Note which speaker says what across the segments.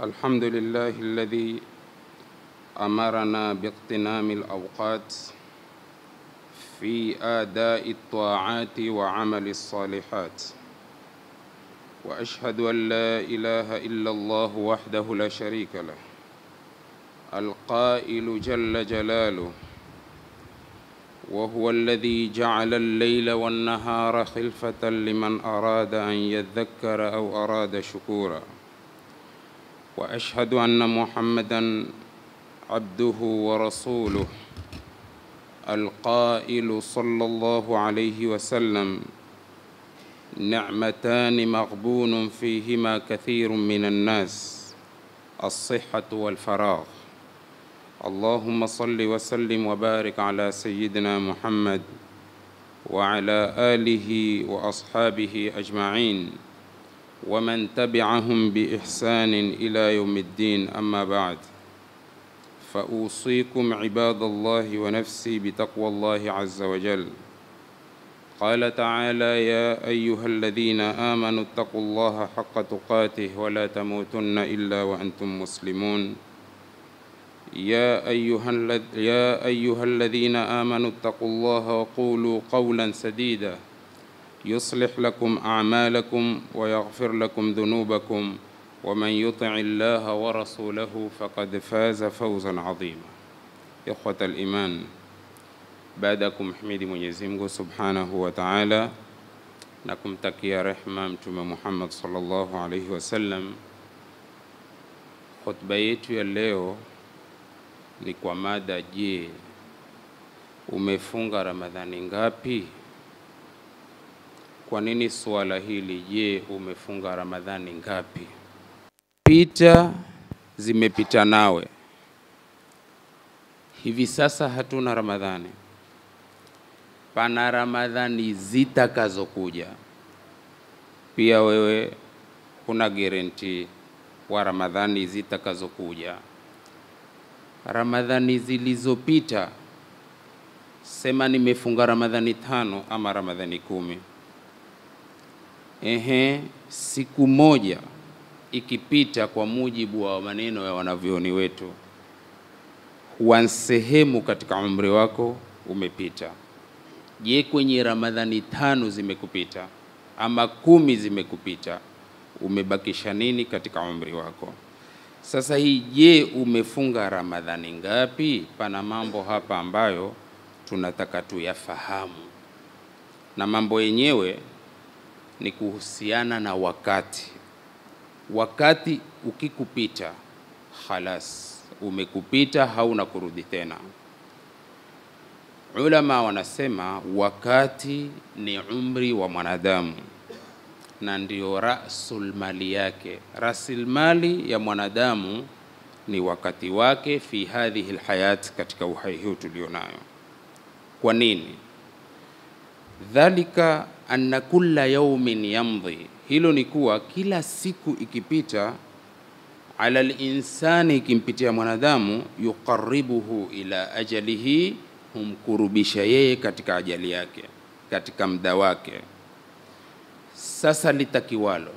Speaker 1: الحمد لله الذي أمرنا باغتنام الأوقات في آداء الطاعات وعمل الصالحات وأشهد أن لا إله إلا الله وحده لا شريك له القائل جل جلاله وهو الذي جعل الليل والنهار خلفة لمن أراد أن يذكر أو أراد شكورا. وأشهد أن محمدا عبده ورسوله القائل صلى الله عليه وسلم. نعمتان مغبون فيهما كثير من الناس الصحة والفراغ. اللهم صل وسلم وبارك على سيدنا محمد وعلى آله وأصحابه أجمعين. ومن تبعهم بإحسان إلى يوم الدين أما بعد فأوصيكم عباد الله ونفسي بتقوى الله عز وجل. قال تعالى يا أيها الذين آمنوا اتقوا الله حق تقاته ولا تموتن إلا وأنتم مسلمون. يا الذ- يا أيها الذين آمنوا اتقوا الله وقولوا قولا سديدا. يصلح لكم اعمالكم ويغفر لكم ذنوبكم ومن يطع الله ورسوله فقد فاز فوزا عظيما اخوه الايمان baada ya kumhimidi Mwenyezi Mungu Subhanahu wa Ta'ala na kumtakia rehma Mtume Muhammad sallallahu alaihi wasallam, khutba yetu ya leo ni kwa mada je, umefunga Ramadhani ngapi? Kwa nini suala hili? Je, umefunga Ramadhani ngapi? Pita zimepita nawe, hivi sasa hatuna Ramadhani, pana Ramadhani zitakazokuja. Pia wewe huna guarantee wa Ramadhani zitakazokuja. Ramadhani zilizopita, sema nimefunga Ramadhani tano ama Ramadhani kumi Ehe, siku moja ikipita, kwa mujibu wa maneno ya wanavyoni wetu, huwa sehemu katika umri wako umepita. Je, kwenye Ramadhani tano zimekupita ama kumi zimekupita, umebakisha nini katika umri wako? Sasa hii, je, umefunga Ramadhani ngapi? Pana mambo hapa ambayo tunataka tuyafahamu, na mambo yenyewe ni kuhusiana na wakati. Wakati ukikupita, khalas, umekupita, hauna kurudi tena. Ulama wanasema wakati ni umri wa mwanadamu na ndio rasul mali yake. Rasilmali ya mwanadamu ni wakati wake fi hadhihi lhayat, katika uhai huu tulionayo. Kwa nini? dhalika anna kulla yaumin yamdhi, hilo ni kuwa kila siku ikipita, ala linsani, ikimpitia mwanadamu, yuqaribuhu ila ajalihi, humkurubisha yeye katika ajali yake, katika muda wake. Sasa litakiwalo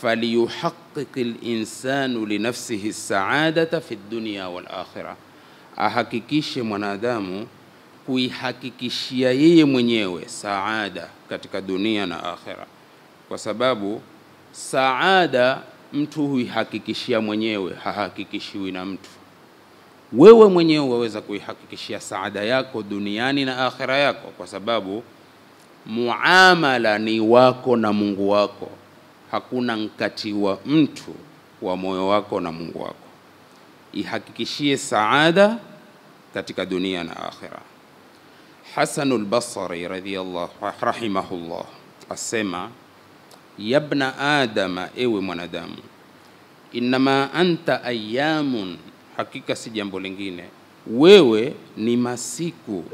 Speaker 1: faliyuhaqiqi linsanu linafsihi saadata fi dunya wal akhira, ahakikishe mwanadamu kuihakikishia yeye mwenyewe saada katika dunia na akhera, kwa sababu saada mtu huihakikishia mwenyewe, hahakikishiwi na mtu. Wewe mwenyewe waweza kuihakikishia saada yako duniani na akhera yako, kwa sababu muamala ni wako na Mungu wako. Hakuna mkati wa mtu wa moyo wako na Mungu wako. Ihakikishie saada katika dunia na akhira. Hasanul Basri radhiyallahu rahimahullah asema, yabna adama, ewe mwanadamu, innama anta ayamun, hakika si jambo lingine, wewe ni masiku.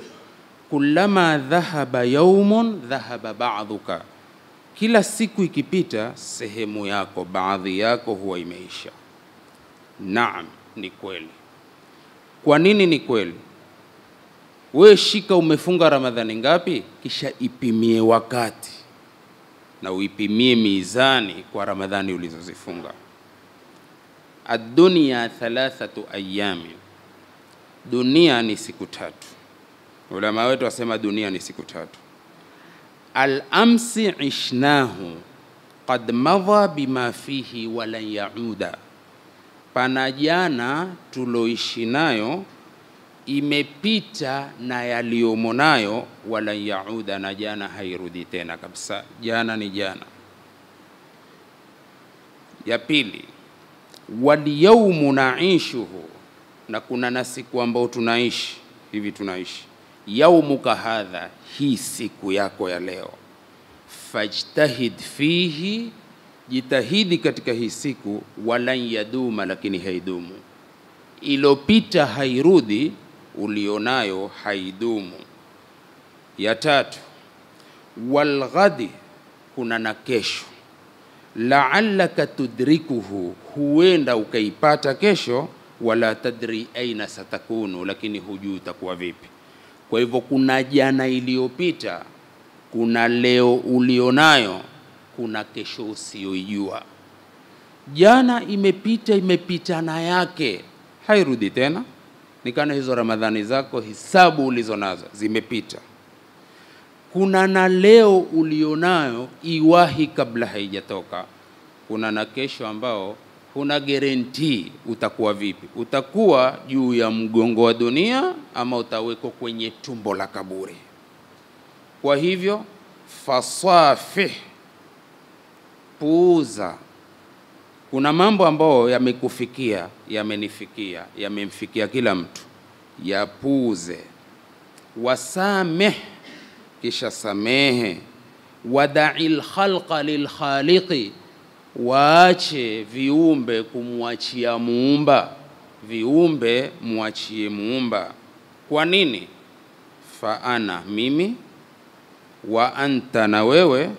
Speaker 1: Kulama dhahaba yaumun dhahaba ba'dhuka, kila siku ikipita sehemu yako, baadhi yako huwa imeisha. Naam, ni kweli. Kwa nini ni kweli? Wewe shika, umefunga Ramadhani ngapi? Kisha ipimie wakati na uipimie mizani kwa Ramadhani ulizozifunga. Ad-dunya thalathatu ayami, dunia ni siku tatu. Ulama wetu wasema dunia ni siku tatu. Al-amsi ishnahu qad madha bima fihi walan yauda, pana jana tuloishi nayo imepita na yaliyomo nayo, wala yauda, na jana hairudi tena kabisa. Jana ni jana. Ya pili, walyaumu naishuhu, na kuna na siku ambao tunaishi hivi, tunaishi yaumu kahadha hii siku yako ya leo. Fajtahid fihi, jitahidi katika hii siku. Walan yaduma, lakini haidumu. Ilopita hairudi, ulionayo haidumu. Ya tatu, walghadi, kuna na kesho laallaka tudrikuhu, huenda ukaipata kesho. Wala tadri aina satakunu, lakini hujui utakuwa vipi. Kwa hivyo kuna jana iliyopita, kuna leo ulionayo, kuna kesho usiyoijua. Jana imepita, imepita na yake, hairudi tena. Nikana hizo Ramadhani zako hisabu ulizo nazo zimepita. Kuna na leo ulionayo, iwahi kabla haijatoka. Kuna na kesho ambao huna guarantee utakuwa vipi. Utakuwa juu ya mgongo wa dunia ama utawekwa kwenye tumbo la kaburi. Kwa hivyo fasafih, puuza. Kuna mambo ambayo yamekufikia, yamenifikia, yamemfikia kila mtu, yapuze Wasameh, kisha samehe. Wadai lkhalqa lilkhaliqi waache viumbe kumwachia muumba, viumbe mwachie muumba. Kwa nini? fa ana mimi, wa anta na wewe,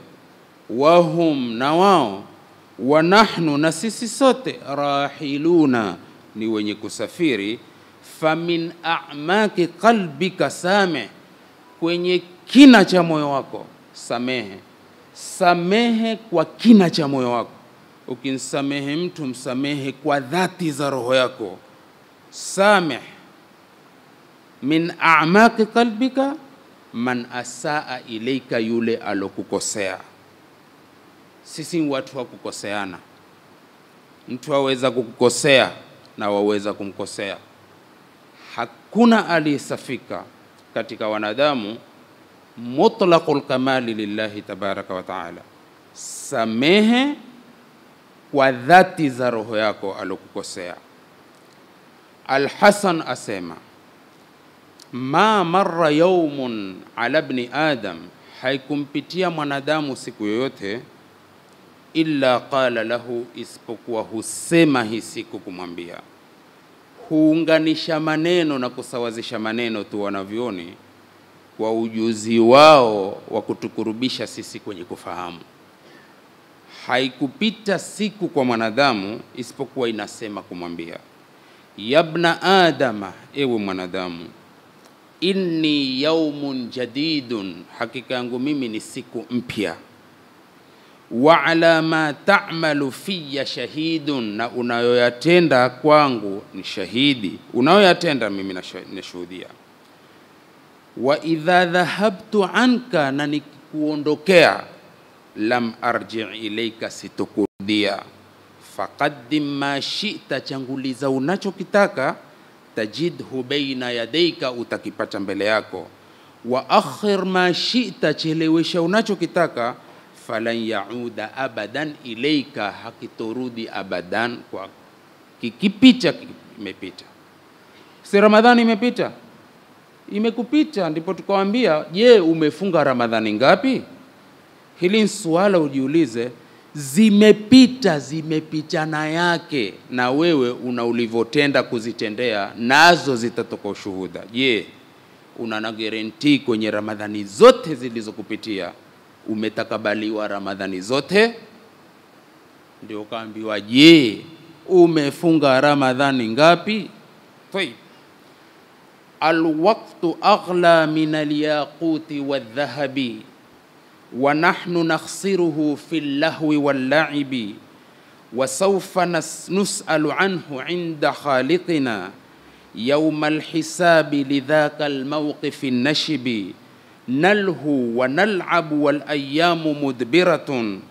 Speaker 1: wahum na wao, wa nahnu na sisi sote, rahiluna ni wenye kusafiri. Famin a'maki qalbika sameh, kwenye kina cha moyo wako samehe. Samehe kwa kina cha moyo wako Ukimsamehe mtu msamehe kwa dhati za roho yako. Sameh min amaki qalbika man asaa ilaika, yule alokukosea. Sisi ni watu wa kukoseana, mtu aweza kukukosea na waweza kumkosea. Hakuna aliyesafika katika wanadamu. Mutlaqul kamali lillahi tabaraka wa taala. Samehe kwa dhati za roho yako alokukosea. Alhasan asema ma marra yaumun ala bni adam, haikumpitia mwanadamu siku yoyote illa qala lahu, isipokuwa husema hii siku kumwambia. Huunganisha maneno na kusawazisha maneno tu wanavyoni kwa ujuzi wao wa kutukurubisha sisi kwenye kufahamu haikupita siku kwa mwanadamu isipokuwa inasema kumwambia, yabna adama, ewe mwanadamu, inni yaumun jadidun, hakika yangu mimi ni siku mpya. Wa ala ma ta'malu fiya shahidun, na unayoyatenda kwangu ni shahidi, unayoyatenda mimi nashuhudia. Wa idha dhahabtu anka, na nikuondokea lam arji ilaika, sitokurudia. Faqaddim ma shita, changuliza unachokitaka. Tajidhu baina yadaika, utakipata mbele yako. Wa akhir ma shita, chelewesha unachokitaka. Falan yauda abadan ilaika, hakitorudi abadan kwa kikipicha kimepita. Si Ramadhani imepita, imekupita, ndipo tukawambia, je, umefunga Ramadhani ngapi? Hili ni suala ujiulize. Zimepita, zimepitana yake na wewe una ulivyotenda kuzitendea, nazo zitatoka ushuhuda. Je, una na guarantee kwenye Ramadhani zote zilizokupitia umetakabaliwa Ramadhani zote? Ndio ukaambiwa, je, umefunga Ramadhani ngapi? Tayib, alwaqtu aghla min alyaquti wadhahabi wa nahnu nakhsiruhu fi llahwi wallaibi wasaufa nas- nusalu anhu inda khaliqina yauma alhisabi lidhaka almawqifi wa nalabu walayamu mudbiratun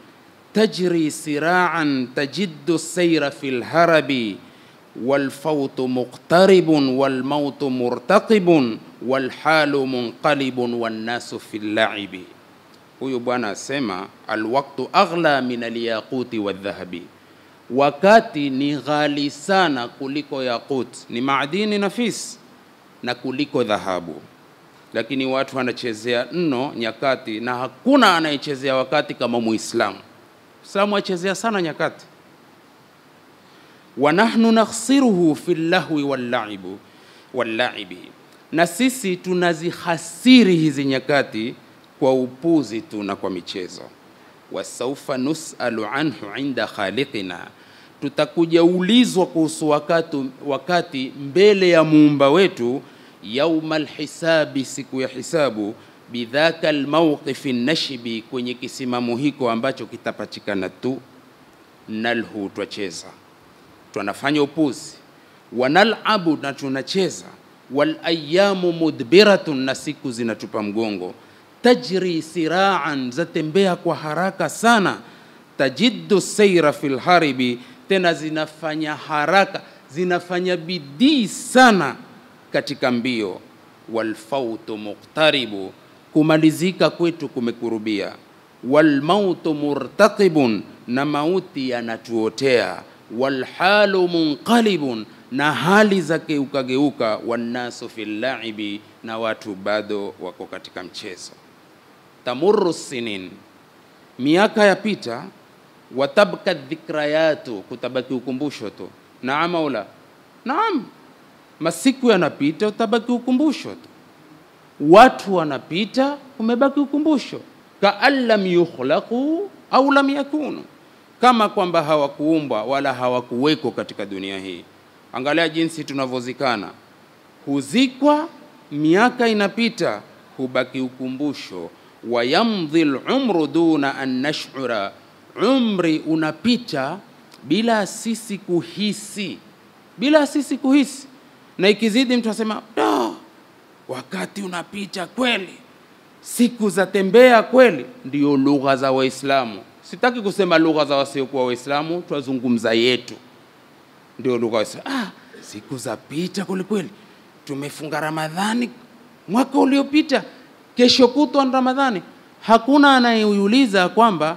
Speaker 1: tajri siraan tajiddu sayra fi lharabi والفوت مقترب والموت مرتقب والحال منقلب والناس في اللعب huyu bwana asema alwaktu aghla min alyaquti wadhahabi wakati ni ghali sana kuliko yaqut ni maadini nafis na kuliko dhahabu lakini watu wanachezea nno nyakati na hakuna anayechezea wakati kama muislamu. Islamu achezea sana nyakati. Wa nahnu nakhsiruhu fi llahwi wallaibu wallaibi, na sisi tunazihasiri hizi nyakati kwa upuzi tu na kwa michezo. Wasaufa nusalu anhu inda khaliqina, tutakuja ulizwa kuhusu wakati, wakati mbele ya muumba wetu, yauma lhisabi, siku ya hisabu, bidhaka almawqifi nashbi, kwenye kisimamo hiko ambacho kitapatikana tu nalhu, twacheza. Twanafanya upuzi, wanalabu na tunacheza, walayamu mudbiratun, na siku zinatupa mgongo, tajri siraan, zatembea kwa haraka sana, tajiddu saira fil haribi, tena zinafanya haraka, zinafanya bidii sana katika mbio, walfautu muqtaribu, kumalizika kwetu kumekurubia, walmautu murtaqibun, na mauti yanatuotea walhalu munqalibun, na hali za geukageuka, wannasu fi llaibi, na watu bado wako katika mchezo. Tamurru sinin, miaka yapita, watabka dhikrayatu, kutabaki ukumbusho tu. Naam maula, naam, masiku yanapita, utabaki ukumbusho tu. Watu wanapita, umebaki ukumbusho. Kaan lam yukhlaqu au lam yakunu kama kwamba hawakuumbwa wala hawakuweko katika dunia hii. Angalia jinsi tunavyozikana, huzikwa, miaka inapita, hubaki ukumbusho. Wayamdhi lumru duna an nashura, umri unapita bila sisi kuhisi, bila sisi kuhisi. Na ikizidi mtu asema no, wakati unapita kweli, siku za tembea kweli. Ndiyo lugha za Waislamu sitaki kusema lugha za wasiokuwa Waislamu, twazungumza yetu, ndio lugha ya ah, siku za pita kwelikweli. Tumefunga Ramadhani mwaka uliopita, kesho kutwa ni Ramadhani. Hakuna anayeuliza kwamba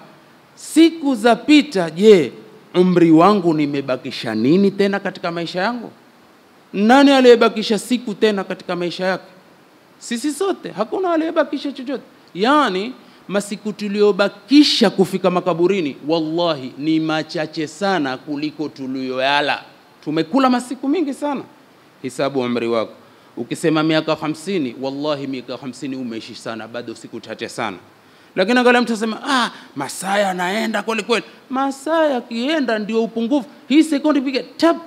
Speaker 1: siku za pita, je, umri wangu nimebakisha nini tena katika maisha yangu? Nani aliyebakisha siku tena katika maisha yake? Sisi sote, hakuna aliyebakisha chochote. Yani masiku tuliyobakisha kufika makaburini, wallahi ni machache sana kuliko tuliyoyala. Tumekula masiku mingi sana. Hisabu umri wako, ukisema miaka hamsini, wallahi miaka hamsini umeishi sana, bado siku chache sana. Lakini angalia mtu asema ah, masaa yanaenda kweli kweli. Masaa yakienda ndio upungufu. Hii sekondi piga tap,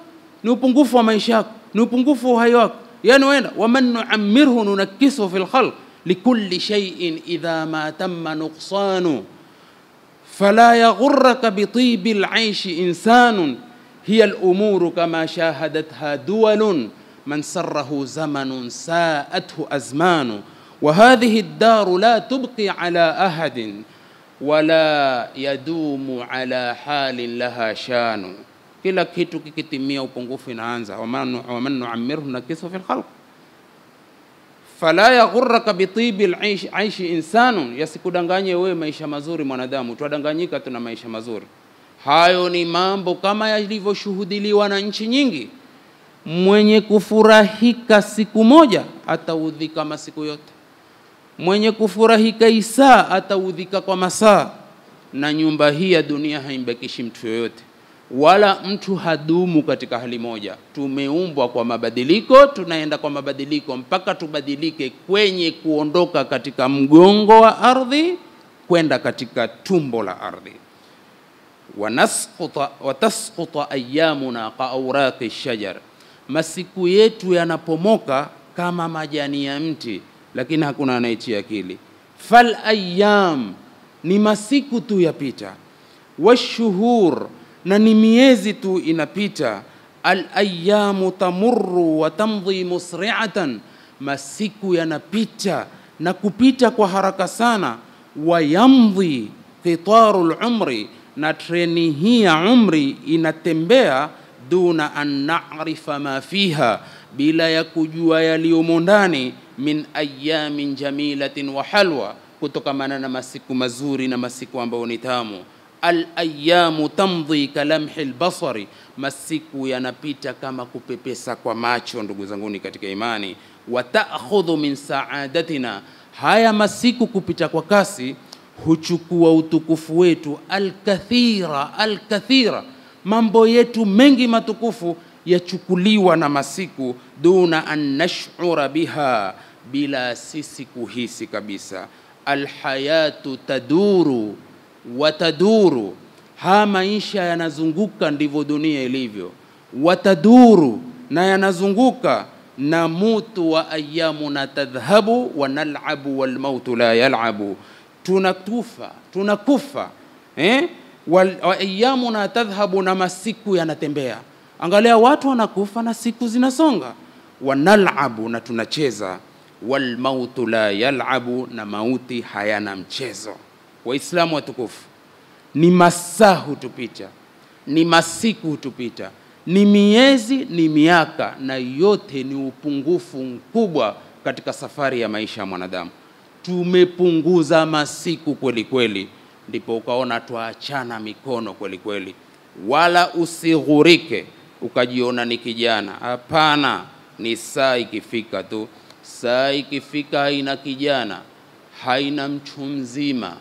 Speaker 1: ni upungufu wa maisha yako, نبنغفو هيوك ينوين ومن نعمره ننكسه في الخلق لكل شيء إذا ما تم نقصان فلا يغرك بطيب العيش إنسان هي الأمور كما شاهدتها دول من سره زمن ساءته أزمان وهذه الدار لا تبقي على أحد ولا يدوم على حال لها شان kila kitu kikitimia upungufu inaanza waman nuamirhu nuammirhu fi lkhalq khalq fala yaghurraka bitibi laishi aishi insanun, yasikudanganye wewe maisha mazuri mwanadamu. Twadanganyika tuna maisha mazuri. Hayo ni mambo kama yalivyoshuhudiliwa na nchi nyingi. Mwenye kufurahika siku moja ataudhika masiku yote, mwenye kufurahika isaa ataudhika kwa masaa. Na nyumba hii ya dunia haimbakishi mtu yoyote wala mtu hadumu katika hali moja. Tumeumbwa kwa mabadiliko, tunaenda kwa mabadiliko mpaka tubadilike kwenye kuondoka katika mgongo wa ardhi kwenda katika tumbo la ardhi. Wanasquta watasquta ayamuna kaauraki shajar, masiku yetu yanapomoka kama majani ya mti, lakini hakuna anaitia akili. Fal ayam ni masiku tu yapita, washuhur na ni miezi tu inapita. Alayamu tamurru wa tamdhi musri'atan, masiku yanapita na kupita kwa haraka sana. Wayamdhi qitaru lumri, na treni hii ya umri inatembea duna an narifa ma fiha, bila ya kujua yaliyomo ndani, min ayamin jamilatin wa halwa, kutokamana na masiku mazuri na masiku ambayo ni tamu. Alayamu tamdhi kalamhi lbasari, masiku yanapita kama kupepesa kwa macho. Ndugu zanguni katika imani, watakhudhu min saadatina, haya masiku kupita kwa kasi huchukua utukufu wetu alkathira alkathira, mambo yetu mengi matukufu yachukuliwa na masiku, duna an nashura biha, bila sisi kuhisi kabisa. Alhayatu taduru wataduru, haya maisha yanazunguka, ndivyo dunia ilivyo. Wataduru, na yanazunguka. Namutu wa ayamuna tadhhabu wa nalabu walmautu la yalabu tunakufa tunakufa eh? wa ayamuna tadhhabu, na masiku yanatembea. Angalia, watu wanakufa na siku zinasonga. Wanalabu, na tunacheza. Walmautu la yalabu, na mauti hayana mchezo. Waislamu watukufu, ni masaa hutupita, ni masiku hutupita, ni miezi, ni miaka, na yote ni upungufu mkubwa katika safari ya maisha ya mwanadamu tumepunguza masiku kweli kweli, ndipo ukaona twaachana mikono kweli kweli. Wala usighurike ukajiona ni kijana. Hapana, ni saa ikifika tu. Saa ikifika haina kijana, haina mtu mzima,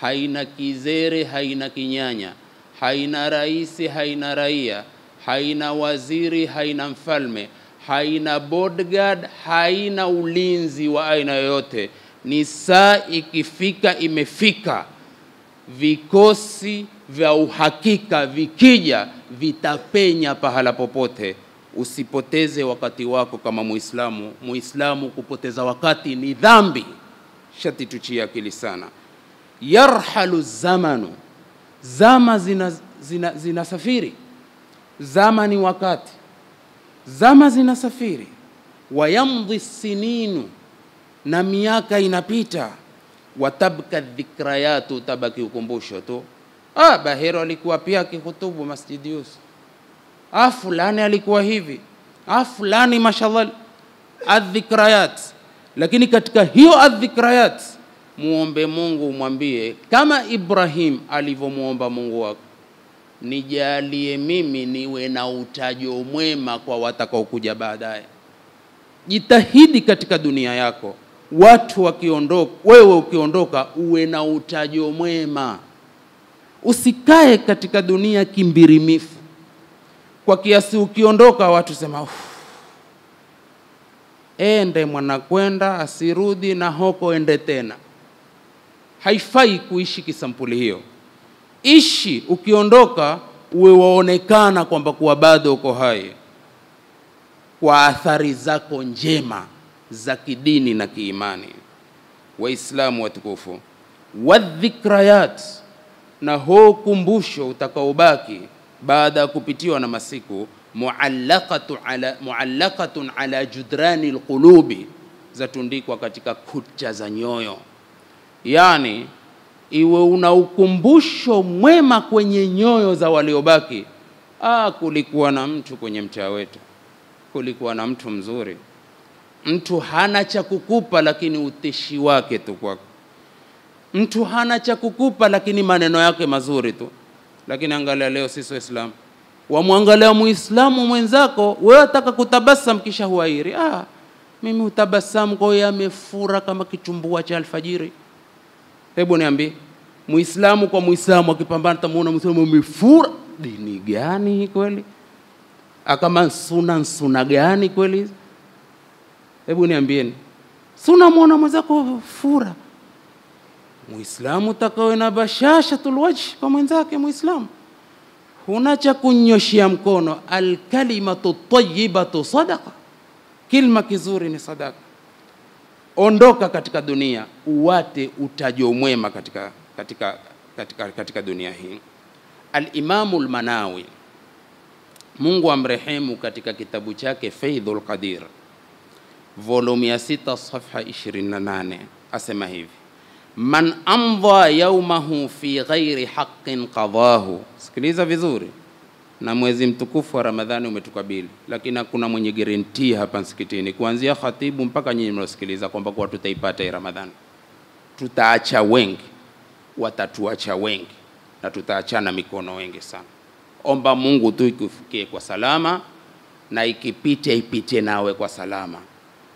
Speaker 1: haina kizere, haina kinyanya, haina raisi, haina raia, haina waziri, haina mfalme, haina bodyguard, haina ulinzi wa aina yoyote ni saa ikifika, imefika. Vikosi vya uhakika vikija, vitapenya pahala popote. Usipoteze wakati wako kama Muislamu. Muislamu kupoteza wakati ni dhambi, shati tuchie akili sana. Yarhalu zamanu, zama zinasafiri, zina, zina zama ni wakati, zama zinasafiri. Wayamdhi sininu. Na miaka inapita, watabka dhikrayatu, tabaki ukumbusho tu. Ah, Bahero alikuwa pia akihutubu Masjidi Yusuf, ah, fulani alikuwa hivi, ah, fulani mashallah, adhikrayat. Lakini katika hiyo adhikrayat, muombe Mungu, umwambie kama Ibrahim alivyomwomba Mungu wako, nijalie mimi niwe na utajo mwema kwa watakaokuja baadaye. Jitahidi katika dunia yako watu wakiondoka, wewe ukiondoka, uwe na utajo mwema. Usikae katika dunia kimbirimifu kwa kiasi, ukiondoka watu sema ende mwanakwenda asirudi na hoko ende tena. Haifai kuishi kisampuli hiyo. Ishi ukiondoka, uwe waonekana kwamba kuwa bado uko hai kwa athari zako njema za kidini na kiimani. Waislamu watukufu, wadhikrayat, na huu kumbusho utakaobaki baada ya kupitiwa na masiku, muallaqatu ala, ala judrani lqulubi, zatundikwa katika kucha za nyoyo. Yani iwe una ukumbusho mwema kwenye nyoyo za waliobaki. Ah, kulikuwa na mtu kwenye mtaa wetu, kulikuwa na mtu mzuri mtu hana cha kukupa lakini uteshi wake tu kwako. Mtu hana cha kukupa lakini maneno yake mazuri tu. Lakini angalia leo sisi Waislamu, wamwangalia Muislamu mwenzako, wewe ataka kutabasam kisha huairi. Ah, mimi utabasamu kwa yeye amefura kama kichumbua cha alfajiri. Hebu niambie, Muislamu kwa Muislamu akipambana, tamuona Muislamu umefura Dini gani kweli? Akama suna suna gani kweli? Hebu niambieni, suna mwona mwenzako fura? Muislamu takawe na bashashatul wajhi kwa mwenzake Muislamu, huna cha kunyoshia mkono. Alkalimatu tayyibatu sadaka kilma kizuri ni sadaka. Ondoka katika dunia, uwate utajo mwema katika, katika, katika, katika dunia hii. Alimamu Lmanawi, Mungu amrehemu, katika kitabu chake Faidhul Qadir volume ya 6 safha 28 asema hivi man amdha yaumahu fi ghairi haqqin qadahu. Sikiliza vizuri, na mwezi mtukufu wa Ramadhani umetukabili, lakini hakuna mwenye guarantee hapa msikitini, kuanzia khatibu mpaka nyinyi mnaosikiliza kwamba kuwa tutaipata hii Ramadhani. Tutaacha wengi, watatuacha wengi, na tutaachana mikono wengi sana. Omba Mungu tu ikufikie kwa salama, na ikipite ipite nawe kwa salama,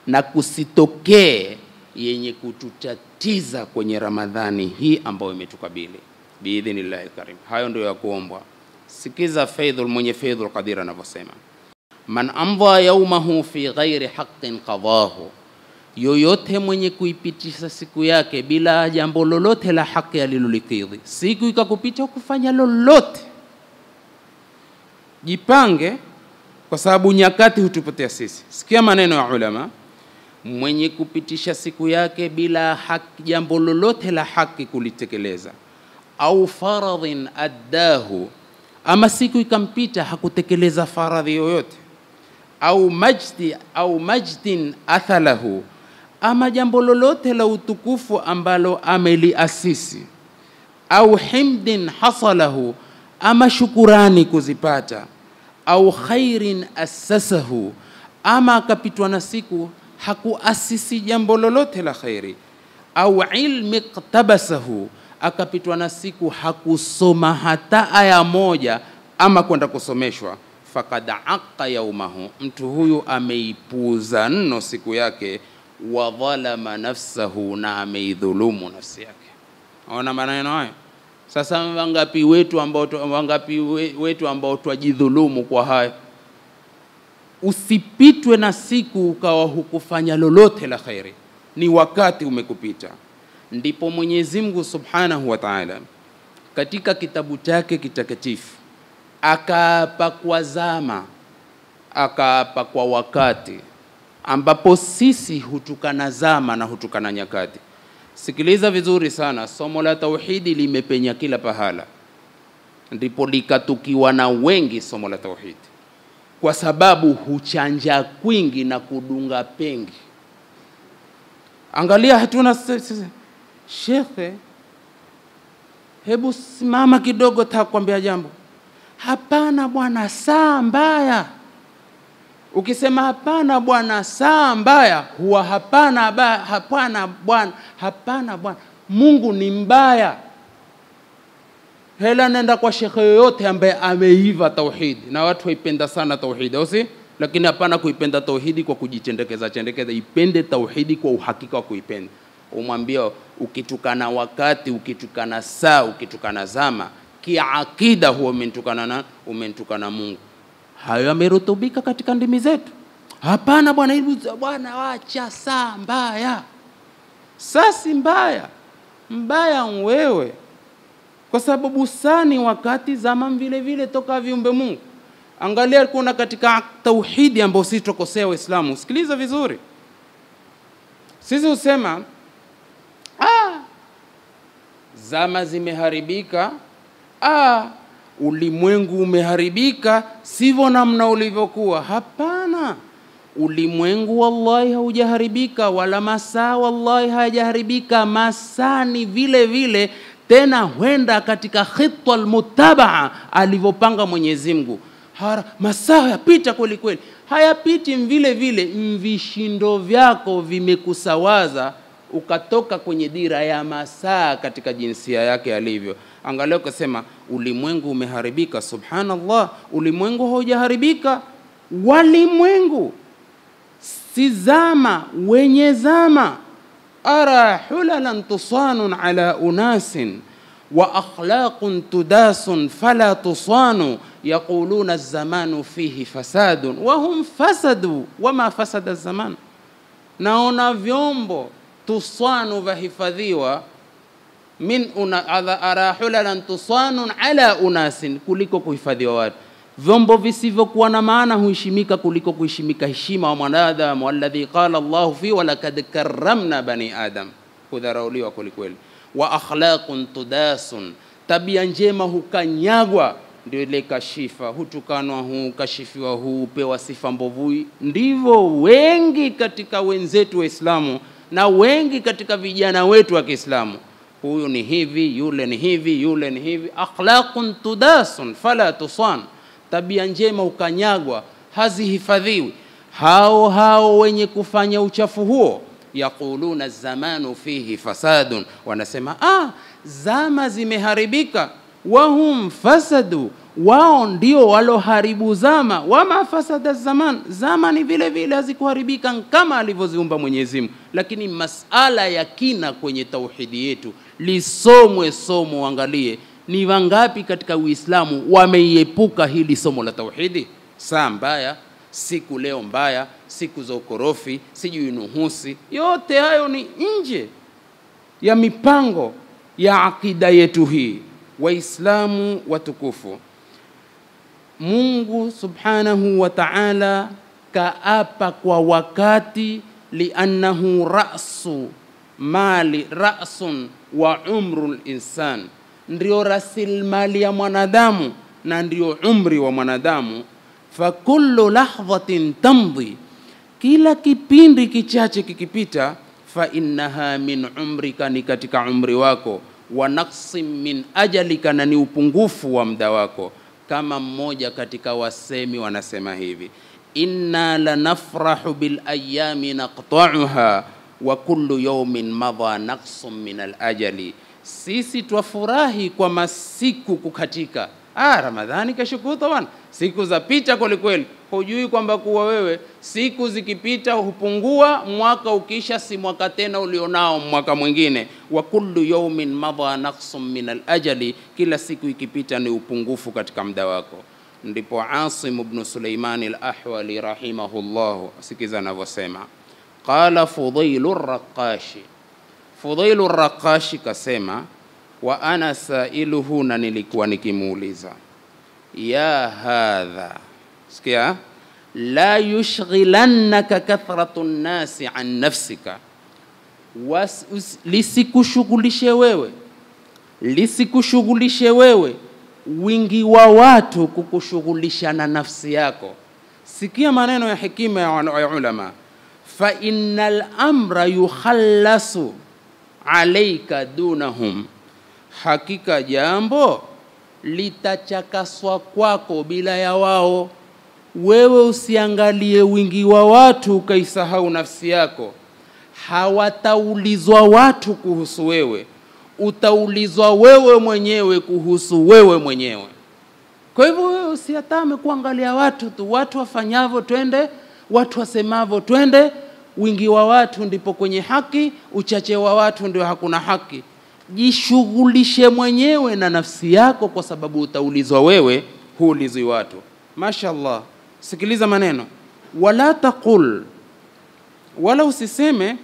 Speaker 1: na kusitokee yenye kututatiza kwenye Ramadhani hii ambayo imetukabili biidhnillahi karim. Hayo ndio ya kuombwa. Sikiza Faidhul, mwenye Faidhul Qadir anavyosema, man amdha yaumahu fi ghairi haqqin qadahu, yoyote mwenye kuipitisha siku yake bila jambo lolote la haki alilolikidhi, siku ikakupita kufanya lolote, jipange, kwa sababu nyakati hutupotea sisi. Sikia maneno ya ulama. Mwenye kupitisha siku yake bila haki, jambo lolote la haki kulitekeleza, au faradhin addahu, ama siku ikampita hakutekeleza faradhi yoyote, au majdi au majdin athalahu, ama jambo lolote la utukufu ambalo ameliasisi, au himdin hasalahu, ama shukurani kuzipata, au khairin assasahu, ama akapitwa na siku hakuasisi jambo lolote la khairi, au ilmi iktabasahu, akapitwa na siku hakusoma hata aya moja ama kwenda kusomeshwa, fakad aqa yaumahu, mtu huyu ameipuuza nno siku yake, wa dhalama nafsahu, na ameidhulumu nafsi yake. Ona maneno hayo. Sasa wangapi wetu ambao wangapi wetu ambao twajidhulumu kwa haya? Usipitwe na siku ukawa hukufanya lolote la kheri, ni wakati umekupita. Ndipo Mwenyezi Mungu Subhanahu wa Ta'ala katika kitabu chake kitakatifu akaapa kwa zama, akaapa kwa wakati ambapo sisi hutukana zama na hutukana nyakati. Sikiliza vizuri sana, somo la tauhidi limepenya kila pahala, ndipo likatukiwa na wengi somo la tauhidi kwa sababu huchanja kwingi na kudunga pengi. Angalia, hatuna shekhe, hebu simama kidogo, takwambia jambo. Hapana bwana, saa mbaya. Ukisema hapana bwana, saa mbaya, huwa hapana ba, hapana bwana, hapana bwana, Mungu ni mbaya hela nenda kwa shekhe yoyote ambaye ameiva tauhidi, na watu waipenda sana tauhidi, au si? Lakini hapana kuipenda tauhidi kwa kujitendekeza chendekeza. Ipende tauhidi kwa uhakika wa kuipenda. Umwambia ukitukana wakati, ukitukana saa, ukitukana zama, kiakida huo umentukana na umentukana Mungu. Hayo yamerutubika katika ndimi zetu. Hapana bwana, hivi bwana, wacha saa mbaya. Saa si mbaya, mbaya wewe kwa sababu saa ni wakati, zama vile vile toka viumbe Mungu. Angalia, kuna katika tauhidi ambayo sisi tukosea Waislamu. Sikiliza vizuri, sisi husema ah, zama zimeharibika, ah, ulimwengu umeharibika, sivyo namna ulivyokuwa. Hapana, ulimwengu wallahi haujaharibika, wala masaa wallahi hayajaharibika. Masaa ni vile vile tena huenda katika khitwa almutabaa alivyopanga Mwenyezi Mungu. Masaa yapita kweli kweli, hayapiti vile vile, mvishindo vyako vimekusawaza ukatoka kwenye dira ya masaa katika jinsia yake alivyo. Angalia ukasema ulimwengu umeharibika, subhanallah, ulimwengu haujaharibika. Walimwengu si zama, wenye zama ara hulalan tusanun ala unasin wa akhlaqun tudasun fala tusanu yaquluna zamanu fihi fasadun wa hum fasadu wama fasada zaman. Naona vyombo tusanu vahifadhiwa min una, ara hulalan tusanun ala unasin, kuliko kuhifadhiwa watu vyombo visivyokuwa na maana huheshimika kuliko kuheshimika heshima wa mwanadamu, alladhi qala Allahu fi walakad karramna bani adam, kudharauliwa kwelikweli. Wa akhlaqun tudasun, tabia njema hukanyagwa, ndio ile kashifa, hutukanwa huu, kashifiwa huu, pewa sifa mbovui. Ndivyo wengi katika wenzetu Waislamu na wengi katika vijana wetu wa Kiislamu, huyu ni hivi, yule ni hivi, yule ni hivi. Akhlaqun tudasun fala tusan, tabia njema ukanyagwa, hazihifadhiwi. Hao hao wenye kufanya uchafu huo yaquluna zamanu fihi fasadun, wanasema ah, zama zimeharibika. Wahum fasadu, wao ndio waloharibu zama. Wama fasada zaman, zama ni vile vile hazikuharibika kama alivyoziumba Mwenyezi. Lakini masala ya kina kwenye tauhidi yetu lisomwe somo, angalie ni wangapi katika Uislamu wameiepuka hili somo la tauhidi. Saa mbaya siku leo mbaya, siku za ukorofi, sijui nuhusi, yote hayo ni nje ya mipango ya akida yetu hii. Waislamu watukufu, Mungu subhanahu wa ta'ala kaapa kwa wakati, liannahu rasu mali rasun wa umru linsan, ndio rasilimali ya mwanadamu na ndio umri wa mwanadamu. Fa fakullu lahdhatin tamdhi, kila kipindi kichache kikipita, fa innaha min umrika, ni katika umri wako, wa naqsin min ajalika, na ni upungufu wa muda wako. Kama mmoja katika wasemi wanasema hivi, inna lanafrahu bil ayami naqta'uha wa kullu yawmin madha naqsun min al ajali, sisi twafurahi kwa masiku kukatika Ah, Ramadhani kesho kutwa siku za pita kweli kweli. Hujui kwamba kuwa wewe siku zikipita hupungua, mwaka ukisha si mwaka tena ulionao mwaka mwingine. Wa kullu yawmin madha naqsun min alajali, kila siku ikipita ni upungufu katika muda wako. Ndipo Asim ibn Suleiman al-Ahwali rahimahullahu, sikiza anavyosema, qala Fudailu Raqashi, Fudailu Raqashi kasema wa ana sailuhu, na nilikuwa nikimuuliza ya hadha, sikia, la yushghilannaka kathratu nnasi an nafsika, lisikushughulishe wewe, lisikushughulishe wewe wingi wa watu kukushughulisha na nafsi yako. Sikia maneno ya hekima ya ulama, fa innal amra yukhallasu alaika dunahum hakika jambo litachakaswa kwako bila ya wao. Wewe usiangalie wingi wa watu ukaisahau nafsi yako. Hawataulizwa watu kuhusu wewe, utaulizwa wewe mwenyewe kuhusu wewe mwenyewe. Kwa hivyo wewe usiatame kuangalia watu tu, watu wafanyavyo twende, watu wasemavyo twende. Wingi wa watu ndipo kwenye haki, uchache wa watu ndio hakuna haki jishughulishe mwenyewe na nafsi yako, kwa sababu utaulizwa wewe, huulizwi watu. Mashallah, sikiliza maneno, wala taqul, wala usiseme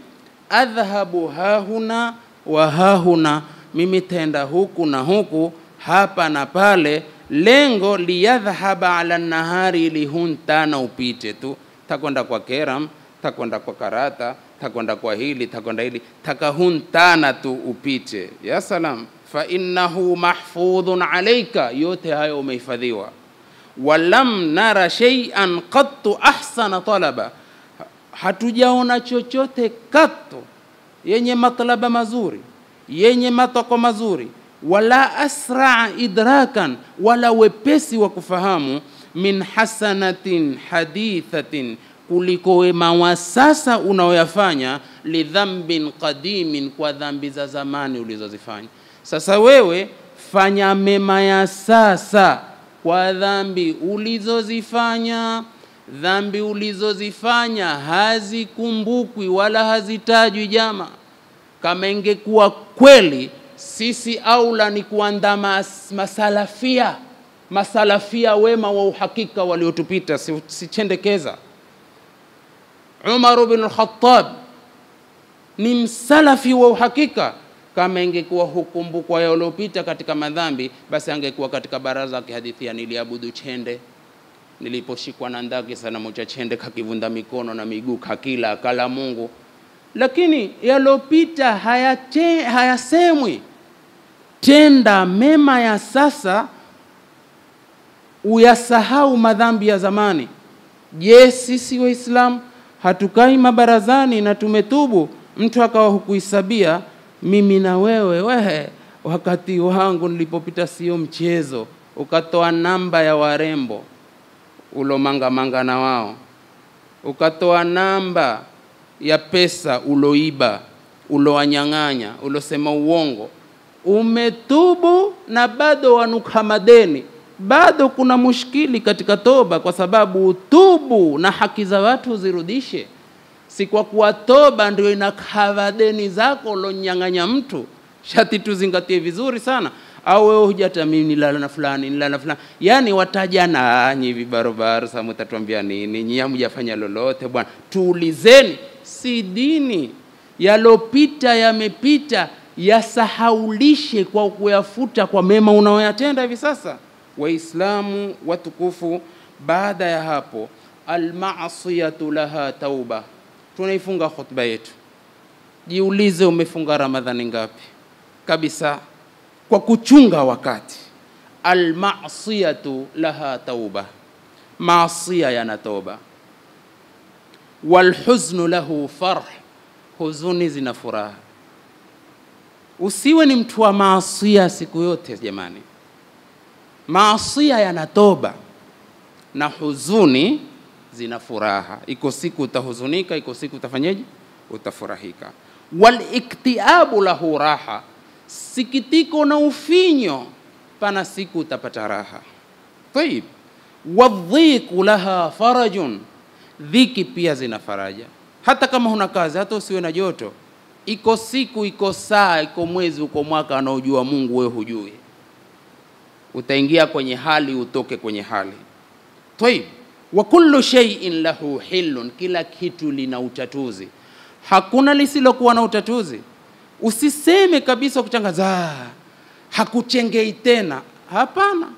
Speaker 1: adhhabu hahuna wa hahuna, mimi tenda huku na huku, hapa na pale, lengo liyadhhaba ala nahari, ili huntana upite tu, takwenda kwa keram, takwenda kwa karata takwenda kwa hili takwenda hili. Takahuntana tu upite. Ya salam, fa innahu mahfudhun alaika, yote hayo umehifadhiwa. Walam nara shay'an qattu ahsana talaba, hatujaona chochote katu yenye matlaba mazuri yenye matoko mazuri, wala asraa idrakan, wala wepesi wa kufahamu, min hasanatin hadithatin kuliko wema wa sasa unaoyafanya lidhambin qadimin, kwa dhambi za zamani ulizozifanya. Sasa wewe fanya mema ya sasa kwa dhambi ulizozifanya. Dhambi ulizozifanya hazikumbukwi wala hazitajwi. Jama, kama ingekuwa kweli sisi aula ni kuandama masalafia, masalafia wema wa uhakika waliotupita, sichendekeza si Umar bin al-Khattab ni msalafi wa uhakika. Kama ingekuwa hukumbukwa yaliopita katika madhambi, basi angekuwa katika baraza akihadithia, niliabudu chende, niliposhikwa na ndaki sanamu cha chende, kakivunda mikono na miguu, kakila akala Mungu. Lakini yaliopita hayasemwi, tenda mema ya sasa uyasahau madhambi ya zamani. Je, sisi Waislamu hatukai mabarazani na tumetubu, mtu akawa hukuhisabia mimi na wewe, wehe, wakati wangu nilipopita sio mchezo, ukatoa namba ya warembo ulomangamanga na wao, ukatoa namba ya pesa uloiba, ulowanyang'anya, ulosema uongo, umetubu na bado wanuka madeni bado kuna mushkili katika toba, kwa sababu utubu na haki za watu zirudishe, Si kwa kuwa toba ndio inakava deni zako ulonyang'anya mtu. Shati tuzingatie vizuri sana. Au wewe hujata mimi nilala na fulani nilala na fulani, yani watajana nyi vibarobaro, sasa mtatuambia nini? Nyi hamjafanya lolote bwana, tuulizeni. Si dini yalopita yamepita, yasahaulishe kwa kuyafuta kwa mema unaoyatenda hivi sasa. Waislamu watukufu, baada ya hapo, almasiyatu laha tauba. Tunaifunga khutba yetu. Jiulize, umefunga Ramadhani ngapi kabisa, kwa kuchunga wakati. Almasiyatu laha tauba, maasia yana toba. Walhuznu lahu farh, huzuni zina furaha. Usiwe ni mtu wa maasia siku yote jamani. Maasia yana toba na huzuni zina furaha. Iko siku utahuzunika, iko siku utafanyaje? Utafurahika. Waliktiabu lahu raha, sikitiko na ufinyo, pana siku utapata raha. Tayib, Wadhiku laha farajun, dhiki pia zina faraja. Hata kama huna kazi, hata usiwe na joto, iko siku, iko saa, iko mwezi, uko mwaka anaojua Mungu, wewe hujui utaingia kwenye hali utoke kwenye hali. Tayib, wa kullu shay'in lahu hillun, kila kitu lina utatuzi, hakuna lisilokuwa na utatuzi. Usiseme kabisa kuchangaza, hakuchengei tena. Hapana,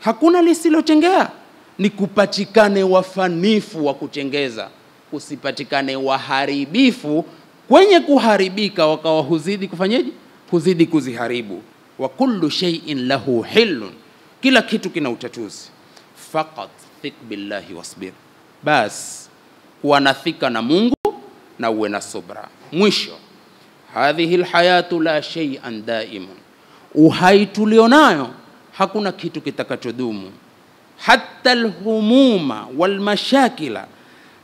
Speaker 1: hakuna lisilochengea, ni kupatikane wafanifu wa kuchengeza, usipatikane waharibifu kwenye kuharibika, wakawa huzidi kufanyeje? Huzidi kuziharibu wa kullu shay'in lahu hillun, kila kitu kina utatuzi. Faqat thik billahi wasbir, bas kuwa na thika na Mungu na uwe na subra. Mwisho, hadhihi lhayatu la shay'an daimun, uhai tulionayo hakuna kitu kitakachodumu. Hatta lhumuma walmashakila,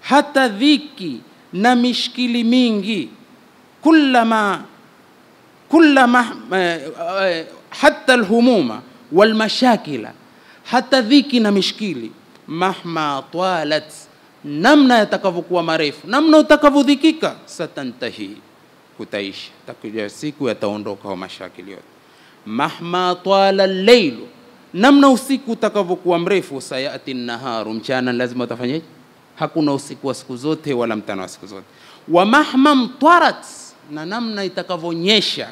Speaker 1: hata dhiki na mishkili mingi, kullama kullama hata alhumuma walmashakila, hata dhiki na mishkili, mahma twalat, namna yatakavyokuwa marefu, namna utakavyodhikika, satantahi, kutaisha, takuja siku yataondoka wa mashakili yote. Mahma twala leilu, namna usiku utakavyokuwa mrefu, sayati naharu, mchana lazima utafanyaje? Hakuna usiku wa siku zote wala mtana wa siku zote. Wa mahma mtwarat, na namna itakavyonyesha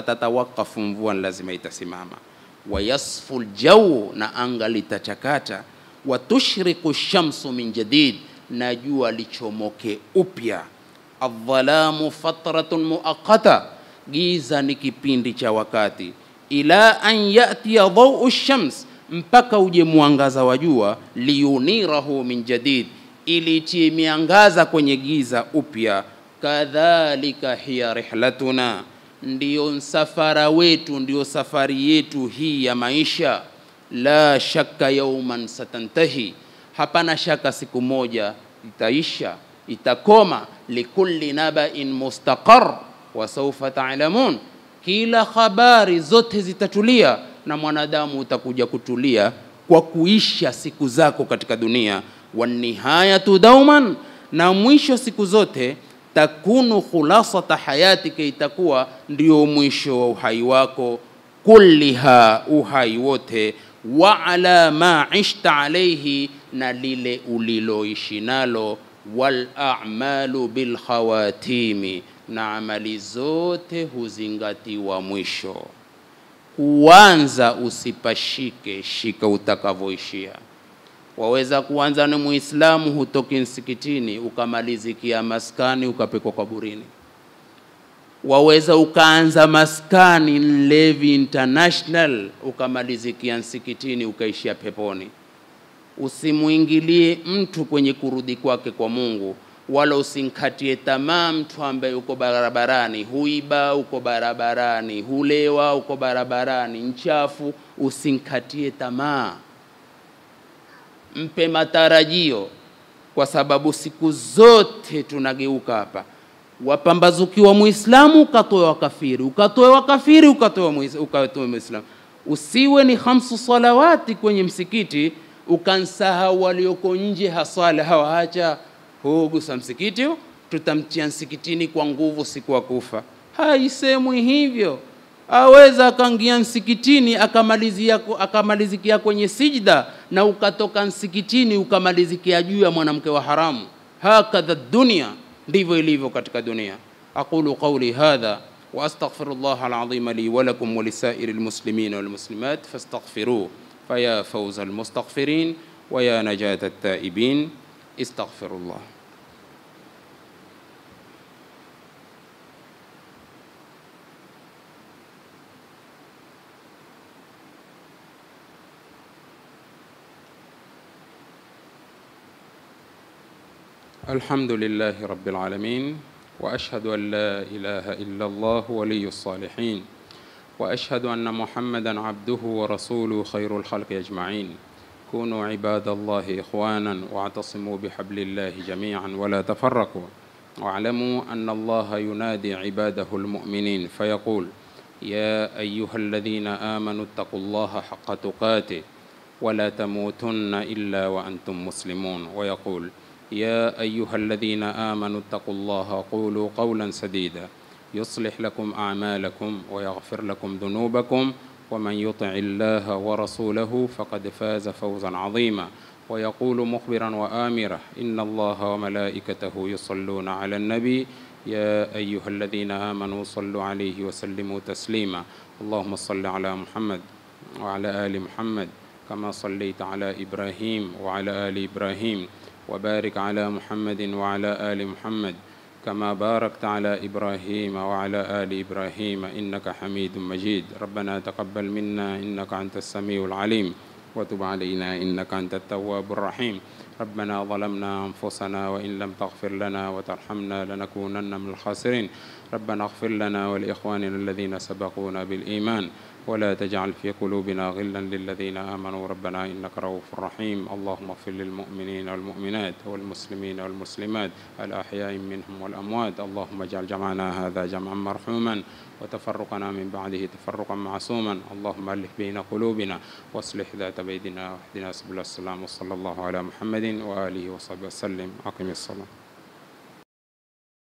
Speaker 1: satatawakafu, mvua lazima itasimama. Wayasfu ljau, na anga litachakata. Watushriku shamsu min jadid, na jua lichomoke upya. Adhalamu fatratun muaqata, giza ni kipindi cha wakati. Ila an yatiya dhau shams, mpaka uje mwangaza wa jua. liunirahu min jadid, ili itie miangaza kwenye giza upya kadhalika hiya rihlatuna, ndiyo msafara wetu, ndiyo safari yetu hii ya maisha. La shakka yauman satantahi, hapana shaka siku moja itaisha, itakoma. Likulli nabain mustaqar wa sawfa ta'lamun, kila habari zote zitatulia na mwanadamu utakuja kutulia kwa kuisha siku zako katika dunia. Wanihayatu dauman, na mwisho siku zote takunu khulasata hayatika, itakuwa ndio mwisho wa uhai wako. Kulliha, uhai wote. Wa ala ma ishta alaihi, na lile uliloishi nalo. Wal a'malu bil khawatimi, na amali zote huzingatiwa mwisho. Kuanza usipashike, shika utakavyoishia. Waweza kuanza ni Muislamu, hutoki msikitini ukamalizikia maskani ukapekwa kaburini. waweza ukaanza maskani Levi International ukamalizikia msikitini ukaishia peponi. Usimwingilie mtu kwenye kurudi kwake kwa Mungu, wala usinkatie tamaa mtu ambaye uko barabarani, huiba uko barabarani, hulewa uko barabarani, nchafu, usinkatie tamaa, mpe matarajio, kwa sababu siku zote tunageuka hapa wapambazukiwa Muislamu ukatoe wakafiri, ukatoe Muis- ukatoe Muislamu. Usiwe ni hamsu salawati kwenye msikiti ukansahau walioko nje haswala hawaacha hugusa msikiti tutamtia msikitini kwa nguvu siku wa kufa. Haisemwi hivyo. Aweza akaingia msikitini akamalizia akamalizikia kwenye sijda na ukatoka msikitini ukamalizikia juu ya mwanamke wa haramu. Hakadha dunia ndivyo ilivyo katika dunia. aqulu qawli hadha wa astaghfirullah alazim li wa lakum wa lisairi almuslimin wal muslimat fastaghfiruh faya fawza almustaghfirin wa ya najat at-taibin istaghfirullah الحمد لله رب العالمين وأشهد أن لا إله إلا الله ولي الصالحين وأشهد أن محمدا عبده ورسوله خير الخلق أجمعين. كونوا عباد الله إخوانا واعتصموا بحبل الله جميعا ولا تفرقوا. واعلموا أن الله ينادي عباده المؤمنين فيقول يا أيها الذين آمنوا اتقوا الله حق تقاته ولا تموتن إلا وأنتم مسلمون. ويقول يا أيها الذين آمنوا اتقوا الله قولوا قولا سديدا. يصلح لكم أعمالكم ويغفر لكم ذنوبكم ومن يطع الله ورسوله فقد فاز فوزا عظيما. ويقول مخبرا وامرا إن الله وملائكته يصلون على النبي. يا أيها الذين آمنوا صلوا عليه وسلموا تسليما. اللهم صل على محمد وعلى آل محمد كما صليت على إبراهيم وعلى آل إبراهيم. وبارك على محمد وعلى آل محمد كما باركت على إبراهيم وعلى آل إبراهيم إنك حميد مجيد. ربنا تقبل منا إنك أنت السميع العليم. وتب علينا إنك أنت التواب الرحيم. ربنا ظلمنا أنفسنا وإن لم تغفر لنا وترحمنا لنكونن من الخاسرين. ربنا اغفر لنا ولإخواننا الذين سبقونا بالإيمان. ولا تجعل في قلوبنا غلا للذين آمنوا. ربنا إنك رؤوف رحيم. اللهم اغفر للمؤمنين والمؤمنات والمسلمين والمسلمات الأحياء منهم والأموات. اللهم اجعل جمعنا هذا جمعا مرحوما وتفرقنا من بعده تفرقا معصوما. اللهم ألف بين قلوبنا واصلح ذات بيننا واهدنا سبل السلام. وصلى الله على محمد وآله وصحبه وسلم. أقم الصلاة.